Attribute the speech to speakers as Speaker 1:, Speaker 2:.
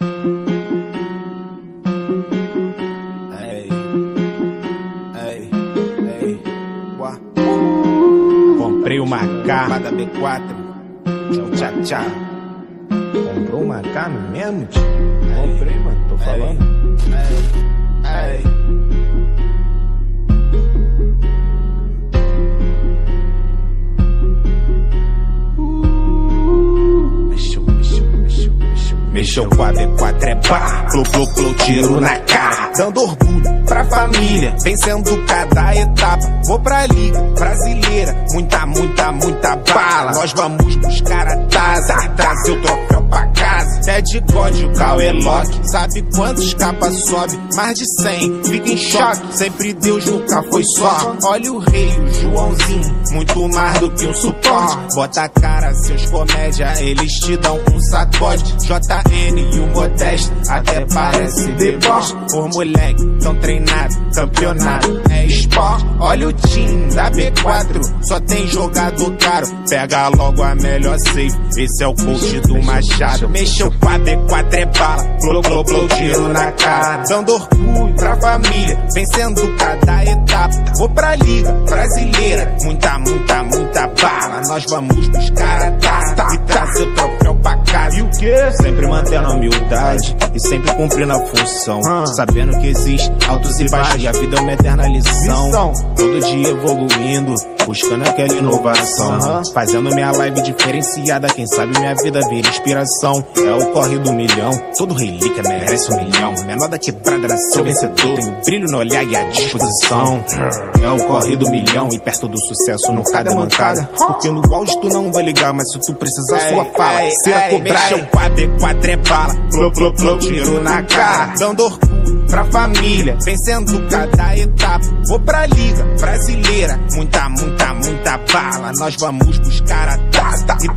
Speaker 1: Ei, ei, ei, uá.
Speaker 2: Comprei uma K.
Speaker 1: Cada B4, tchau, tchau, tchau.
Speaker 2: Comprou uma K mesmo, tio? Comprei, mano, tô
Speaker 1: mexeu. Com a B4 é pá, plo, plo, plo, tiro na cara. Dando orgulho pra família, vencendo cada etapa. Vou pra liga brasileira, muita, muita, muita bala. Nós vamos buscar a taça trazer o troféu pra casa. Ted God, o Cauê Loki, sabe quantos capas sobe? Mais de 100, fica em choque. Sempre Deus nunca foi só. Olha o rei, o Joãozinho, muito mais do que um suporte. Bota a cara, seus comédia, eles te dão um sacode. JN e o Modesto, até parece deboche. Por moleque, tão treinado, campeonato é esporte. Olha o time da B4, só tem jogador caro. Pega logo a melhor safe, esse é o coach do Machado. Mexeu com a B4 é bala, plô, plô, plô, tiro na cara. Dando orgulho pra família, vencendo cada etapa. Vou pra liga brasileira, muita, muita, muita bala. Nós vamos buscar a
Speaker 2: Sempre mantendo a humildade e sempre cumprindo a função.
Speaker 1: Ah.
Speaker 2: Sabendo que existe altos e baixos e a vida é uma eterna lição.
Speaker 1: Lição.
Speaker 2: Todo dia evoluindo, buscando aquela inovação. Fazendo minha live diferenciada, quem sabe minha vida vira inspiração. É o corre do milhão, todo relíquia merece um milhão. Menor da quebrada nasceu vencedor, tem brilho no olhar e a disposição. É o corre do milhão e perto do sucesso nunca é mancada. Porque no auge tu não vai ligar, mas se tu precisar, sua fala.
Speaker 1: Ei,
Speaker 2: Se a
Speaker 1: ei,
Speaker 2: cobrar,
Speaker 1: a B4 é bala, tiro na cara. Dando orgulho pra família, vencendo cada etapa. Vou pra liga brasileira, muita, muita, muita bala. Nós vamos buscar a e